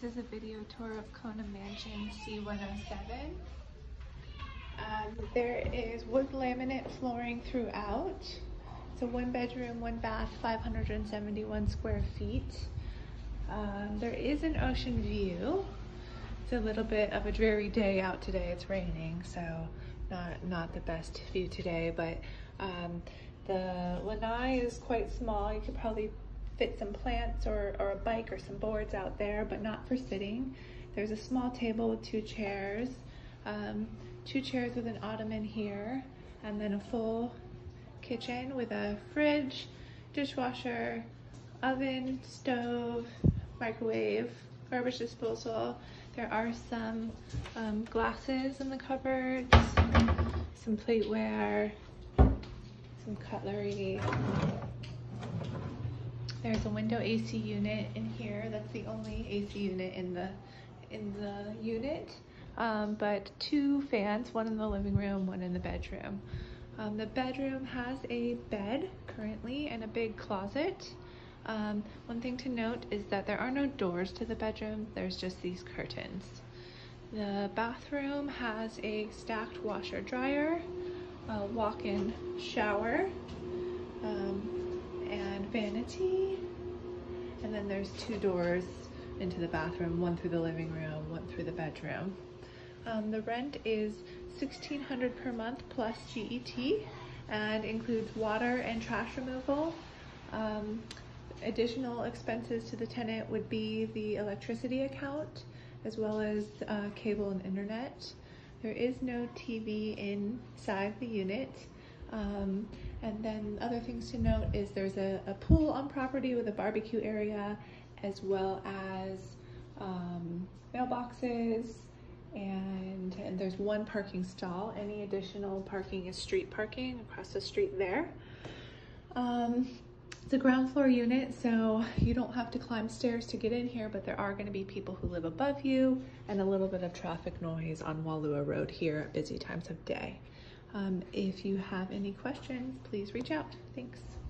This is a video tour of Kona Mansion C107. Um, there is wood laminate flooring throughout. It's a one bedroom, one bath, 571 square feet. Um, there is an ocean view. It's a little bit of a dreary day out today. It's raining, so not, not the best view today, but um, the lanai is quite small. You could probably fit some plants or, or a bike or some boards out there, but not for sitting. There's a small table with two chairs, um, two chairs with an ottoman here, and then a full kitchen with a fridge, dishwasher, oven, stove, microwave, garbage disposal. There are some um, glasses in the cupboards, some plateware, some cutlery, there's a window AC unit in here. That's the only AC unit in the in the unit. Um, but two fans, one in the living room, one in the bedroom. Um, the bedroom has a bed currently and a big closet. Um, one thing to note is that there are no doors to the bedroom, there's just these curtains. The bathroom has a stacked washer dryer, a walk-in shower, um, and vanity. And then there's two doors into the bathroom, one through the living room, one through the bedroom. Um, the rent is 1600 per month plus GET and includes water and trash removal. Um, additional expenses to the tenant would be the electricity account as well as uh, cable and internet. There is no TV inside the unit. Um, and then other things to note is there's a, a, pool on property with a barbecue area as well as um, mailboxes and, and there's one parking stall. Any additional parking is street parking across the street there. Um, it's a ground floor unit, so you don't have to climb stairs to get in here, but there are gonna be people who live above you and a little bit of traffic noise on Walua Road here at busy times of day. Um, if you have any questions, please reach out. Thanks.